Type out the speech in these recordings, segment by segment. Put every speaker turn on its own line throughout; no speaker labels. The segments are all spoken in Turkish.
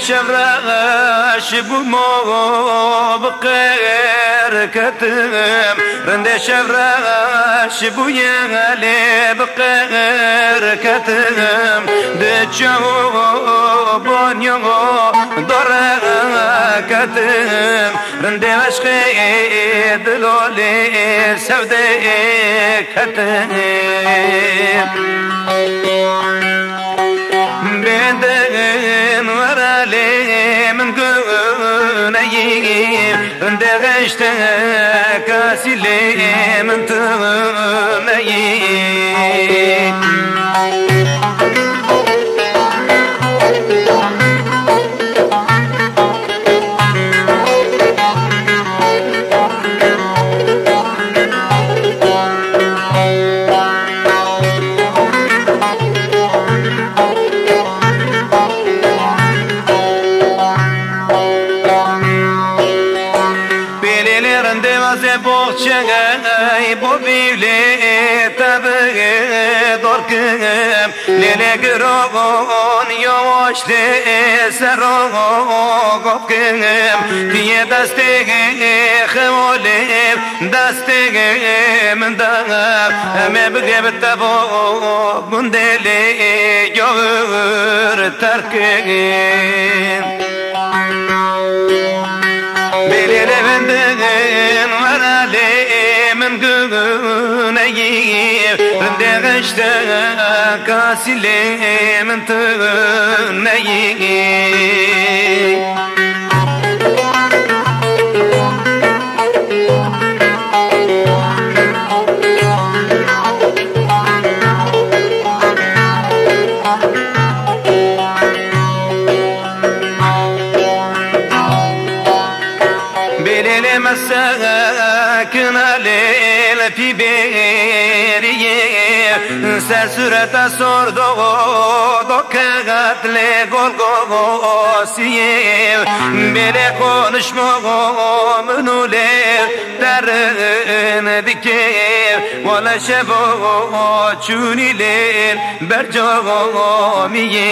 شورش بو بقرکتم رنده شورش بو دچار بقرکتم دچو بانیو رند وش عشق لولی سوده کتم ورالي من قنايم اندغشت كاسلي من تغنايم Gelirin Ellerin devaze boğçenay bu bile tabi dorkınım Lele gürog'on yovoshli sarog'opkınım Diye dastegi himolim dastegi mindağım Eme bige bitta bu gundeli gövür terkin güneyi Degişte kasile Lele masakına lele piberiye. Ser surata sordo do katle gol gosiye Bele konuşmam nuler derin dike Vala şebo çuniler bercamiye.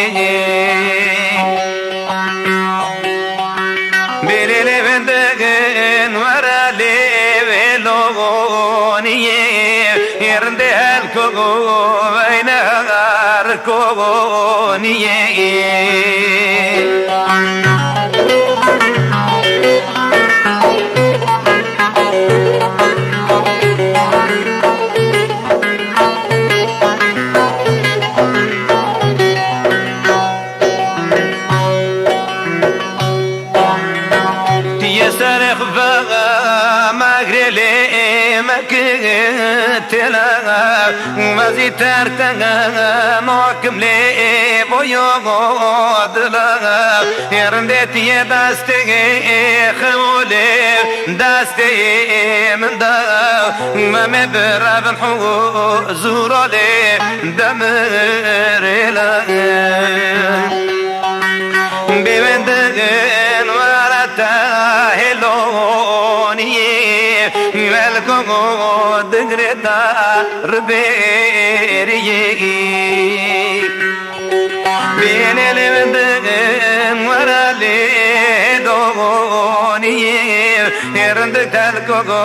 yerinde el kogo, beyne el kogo, niye gir. يا سرخ خفاغا ما قريلي ما كتلا وما زي ما محكم لي بيوغود لا يرندت داستي خمولي داستي من دا. ما مبرا بنحو زورالي دمر لا decretar ver y viene el evento morale dogoni errante tal coco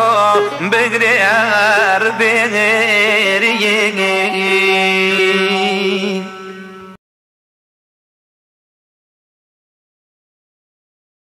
y